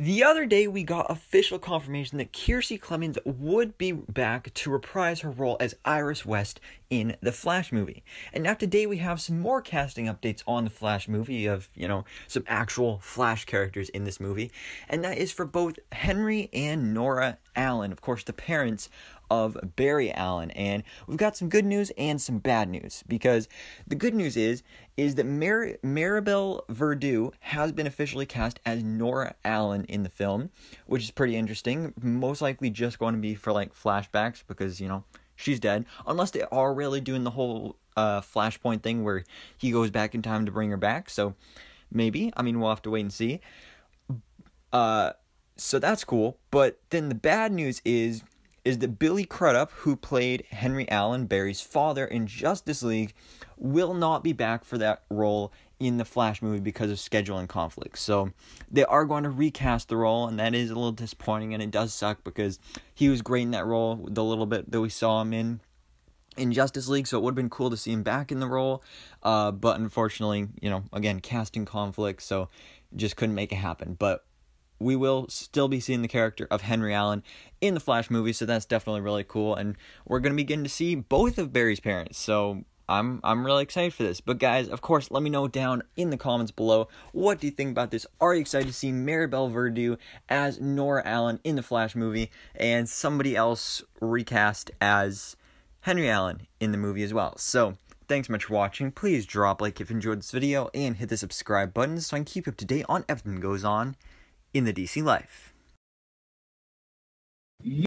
The other day, we got official confirmation that Kiersey Clemons would be back to reprise her role as Iris West in the Flash movie. And now today, we have some more casting updates on the Flash movie of, you know, some actual Flash characters in this movie. And that is for both Henry and Nora Allen, of course, the parents of Barry Allen. And we've got some good news and some bad news because the good news is is that Mar- Maribel Verdú has been officially cast as Nora Allen in the film, which is pretty interesting. Most likely just going to be for like flashbacks because, you know, she's dead. Unless they are really doing the whole uh, Flashpoint thing where he goes back in time to bring her back. So maybe. I mean, we'll have to wait and see. Uh, so that's cool. But then the bad news is is that Billy Crudup, who played Henry Allen, Barry's father in Justice League, will not be back for that role in the Flash movie because of scheduling conflicts. So they are going to recast the role, and that is a little disappointing, and it does suck because he was great in that role, the little bit that we saw him in in Justice League, so it would have been cool to see him back in the role. Uh, but unfortunately, you know, again, casting conflicts, so just couldn't make it happen. But we will still be seeing the character of Henry Allen in the Flash movie, so that's definitely really cool. And we're gonna be getting to see both of Barry's parents, so I'm I'm really excited for this. But guys, of course, let me know down in the comments below what do you think about this. Are you excited to see Maribel Verdú as Nora Allen in the Flash movie, and somebody else recast as Henry Allen in the movie as well? So. Thanks so much for watching. Please drop like if you enjoyed this video and hit the subscribe button so I can keep you up to date on everything goes on in the DC life.